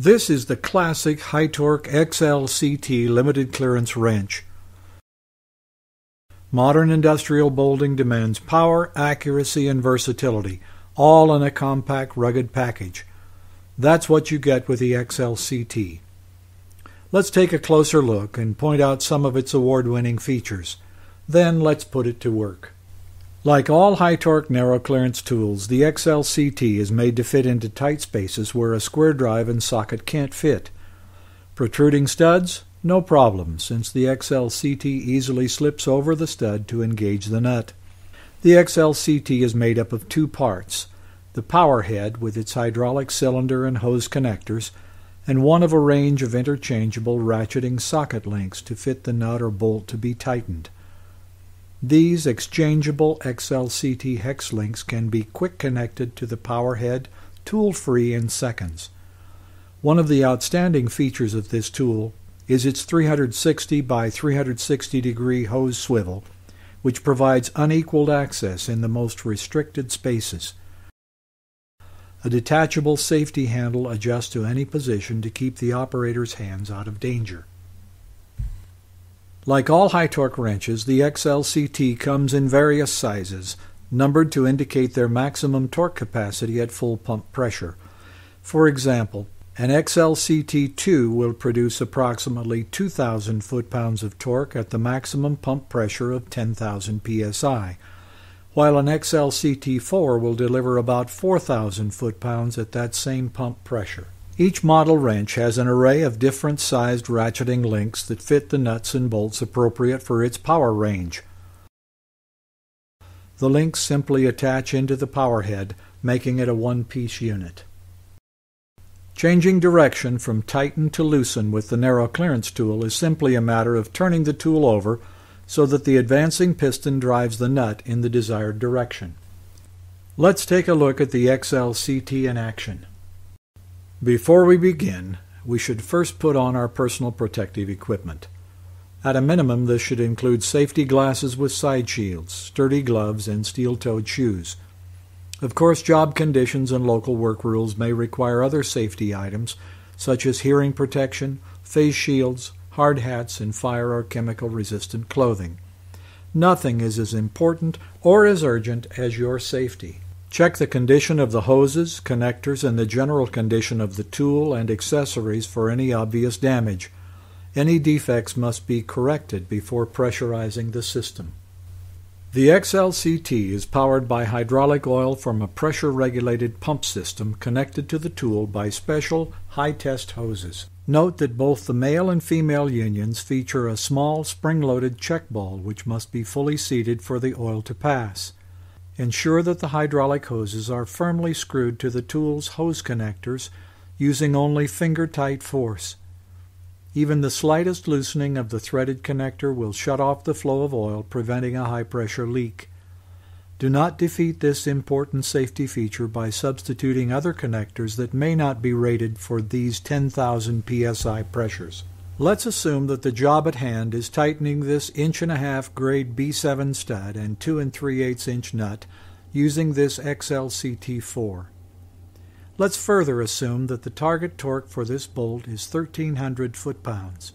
This is the classic HYTORC XLCT limited clearance wrench. Modern industrial bolting demands power, accuracy, and versatility, all in a compact, rugged package. That's what you get with the XLCT. Let's take a closer look and point out some of its award-winning features. Then let's put it to work. Like all HYTORC narrow clearance tools, the XLCT is made to fit into tight spaces where a square drive and socket can't fit. Protruding studs? No problem, since the XLCT easily slips over the stud to engage the nut. The XLCT is made up of two parts, the power head with its hydraulic cylinder and hose connectors, and one of a range of interchangeable ratcheting socket links to fit the nut or bolt to be tightened. These exchangeable XLCT hex links can be quick connected to the power head tool-free in seconds. One of the outstanding features of this tool is its 360 by 360 degree hose swivel, which provides unequaled access in the most restricted spaces. A detachable safety handle adjusts to any position to keep the operator's hands out of danger. Like all HYTORC wrenches, the XLCT comes in various sizes, numbered to indicate their maximum torque capacity at full pump pressure. For example, an XLCT2 will produce approximately 2,000 foot-pounds of torque at the maximum pump pressure of 10,000 psi, while an XLCT4 will deliver about 4,000 foot-pounds at that same pump pressure. Each model wrench has an array of different sized ratcheting links that fit the nuts and bolts appropriate for its power range. The links simply attach into the power head, making it a one-piece unit. Changing direction from tighten to loosen with the narrow clearance tool is simply a matter of turning the tool over so that the advancing piston drives the nut in the desired direction. Let's take a look at the XLCT in action. Before we begin, we should first put on our personal protective equipment. At a minimum, this should include safety glasses with side shields, sturdy gloves, and steel-toed shoes. Of course, job conditions and local work rules may require other safety items, such as hearing protection, face shields, hard hats, and fire or chemical-resistant clothing. Nothing is as important or as urgent as your safety. Check the condition of the hoses, connectors, and the general condition of the tool and accessories for any obvious damage. Any defects must be corrected before pressurizing the system. The XLCT is powered by hydraulic oil from a pressure-regulated pump system connected to the tool by special high-test hoses. Note that both the male and female unions feature a small spring-loaded check ball which must be fully seated for the oil to pass. Ensure that the hydraulic hoses are firmly screwed to the tool's hose connectors using only finger-tight force. Even the slightest loosening of the threaded connector will shut off the flow of oil, preventing a high-pressure leak. Do not defeat this important safety feature by substituting other connectors that may not be rated for these 10,000 psi pressures. Let's assume that the job at hand is tightening this inch and a half grade B7 stud and 2 and 3 8 inch nut using this XLCT4. Let's further assume that the target torque for this bolt is 1300 foot-pounds.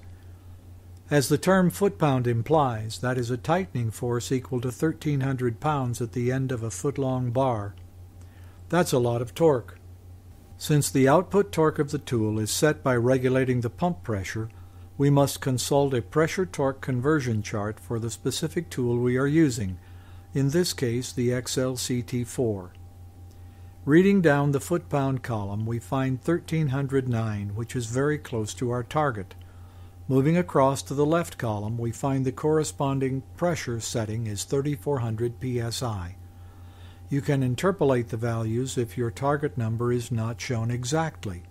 As the term foot-pound implies, that is a tightening force equal to 1300 pounds at the end of a foot-long bar. That's a lot of torque. Since the output torque of the tool is set by regulating the pump pressure, we must consult a pressure torque conversion chart for the specific tool we are using, in this case the XLCT4. Reading down the foot-pound column, we find 1309, which is very close to our target. Moving across to the left column, we find the corresponding pressure setting is 3400 psi. You can interpolate the values if your target number is not shown exactly.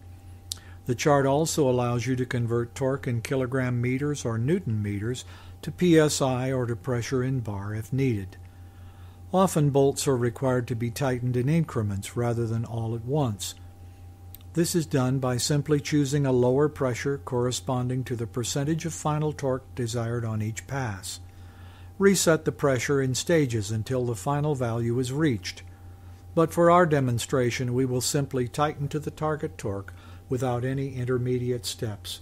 The chart also allows you to convert torque in kilogram meters or newton meters to psi or to pressure in bar if needed. Often bolts are required to be tightened in increments rather than all at once. This is done by simply choosing a lower pressure corresponding to the percentage of final torque desired on each pass. Reset the pressure in stages until the final value is reached. But for our demonstration we will simply tighten to the target torque without any intermediate steps.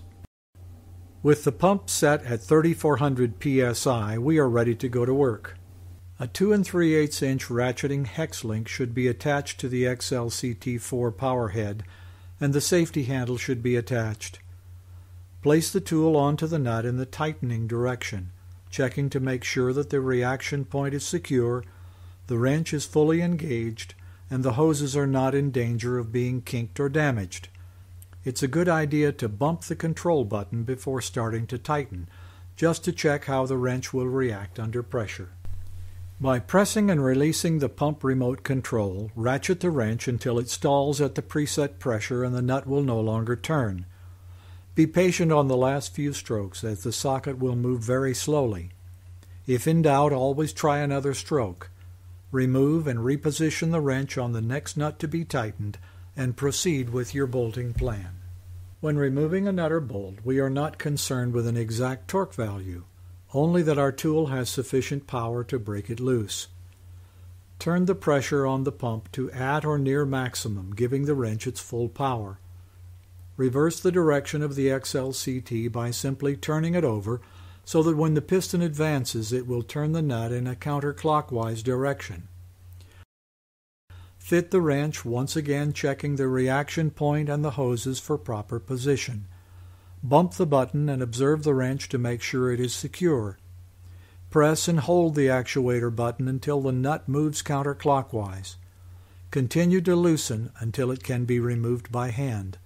With the pump set at 3400 psi, we are ready to go to work. A 2 and 3 8 inch ratcheting hex link should be attached to the XLCT4 power head, and the safety handle should be attached. Place the tool onto the nut in the tightening direction, checking to make sure that the reaction point is secure, the wrench is fully engaged, and the hoses are not in danger of being kinked or damaged. It's a good idea to bump the control button before starting to tighten, just to check how the wrench will react under pressure. By pressing and releasing the pump remote control, ratchet the wrench until it stalls at the preset pressure and the nut will no longer turn. Be patient on the last few strokes as the socket will move very slowly. If in doubt, always try another stroke. Remove and reposition the wrench on the next nut to be tightened and proceed with your bolting plan. When removing a nut or bolt, we are not concerned with an exact torque value, only that our tool has sufficient power to break it loose. Turn the pressure on the pump to at or near maximum, giving the wrench its full power. Reverse the direction of the XLCT by simply turning it over so that when the piston advances it will turn the nut in a counterclockwise direction. Fit the wrench, once again checking the reaction point and the hoses for proper position. Bump the button and observe the wrench to make sure it is secure. Press and hold the actuator button until the nut moves counterclockwise. Continue to loosen until it can be removed by hand.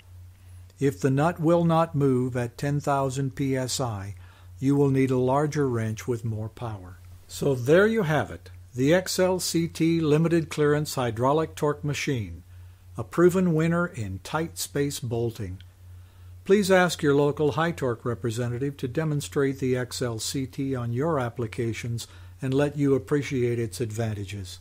If the nut will not move at 10,000 psi, you will need a larger wrench with more power. So there you have it the XLCT limited clearance hydraulic torque machine, a proven winner in tight space bolting. Please ask your local HYTORC representative to demonstrate the XLCT on your applications and let you appreciate its advantages.